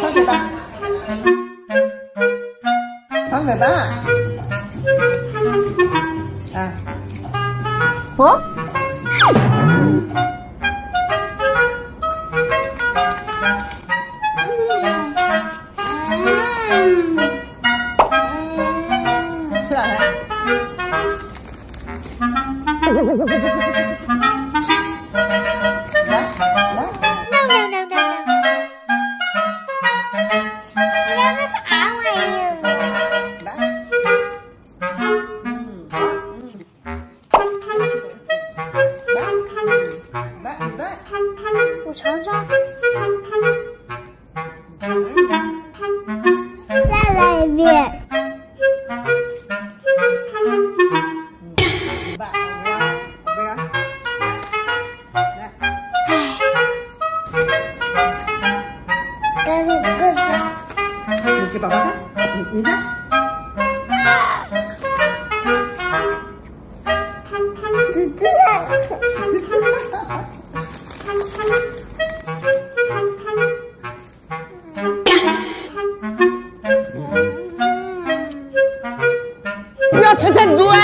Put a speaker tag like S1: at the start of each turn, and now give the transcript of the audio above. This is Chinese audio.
S1: 三百八，三百八，啊，
S2: 我，嗯，嗯，嗯，
S1: 去哪来？
S2: 尝尝，再来一遍。
S1: 给爸爸看，你你看，哥哥。 며칠째 누워